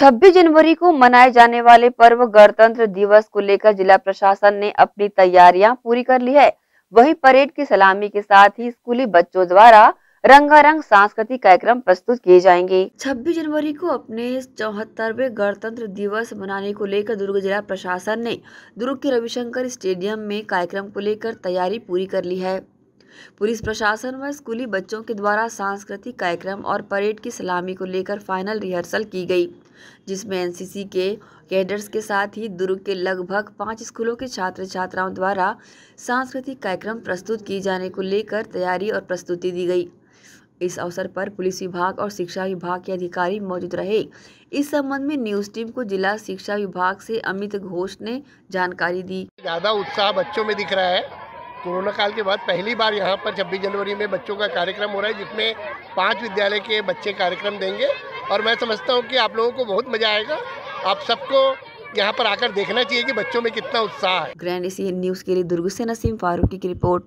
छब्बीस जनवरी को मनाए जाने वाले पर्व गणतंत्र दिवस को लेकर जिला प्रशासन ने अपनी तैयारियाँ पूरी कर ली है। वहीं परेड की सलामी के साथ ही स्कूली बच्चों द्वारा रंगारंग सांस्कृतिक कार्यक्रम प्रस्तुत किए जाएँगे। 26 जनवरी को अपने चौहत्तरवे गणतंत्र दिवस मनाने को लेकर दुर्ग जिला प्रशासन ने दुर्ग के रविशंकर स्टेडियम में कार्यक्रम को लेकर तैयारी पूरी कर ली है। पुलिस प्रशासन व स्कूली बच्चों के द्वारा सांस्कृतिक कार्यक्रम और परेड की सलामी को लेकर फाइनल रिहर्सल की गई। जिसमें एनसीसी के कैडर्स के साथ ही दुर्ग के लगभग पाँच स्कूलों के छात्र छात्राओं द्वारा सांस्कृतिक कार्यक्रम प्रस्तुत किए जाने को लेकर तैयारी और प्रस्तुति दी गई। इस अवसर पर पुलिस विभाग और शिक्षा विभाग के अधिकारी मौजूद रहे। इस संबंध में न्यूज़ टीम को जिला शिक्षा विभाग से अमित घोष ने जानकारी दी। ज़्यादा उत्साह बच्चों में दिख रहा है। कोरोना काल के बाद पहली बार यहाँ पर छब्बीस जनवरी में बच्चों का कार्यक्रम हो रहा है, जिसमें पाँच विद्यालय के बच्चे कार्यक्रम देंगे। और मैं समझता हूँ कि आप लोगों को बहुत मज़ा आएगा। आप सबको यहाँ पर आकर देखना चाहिए कि बच्चों में कितना उत्साह है। ग्रैंड एशियन न्यूज़ के लिए दुर्ग से नसीम फारूकी की रिपोर्ट।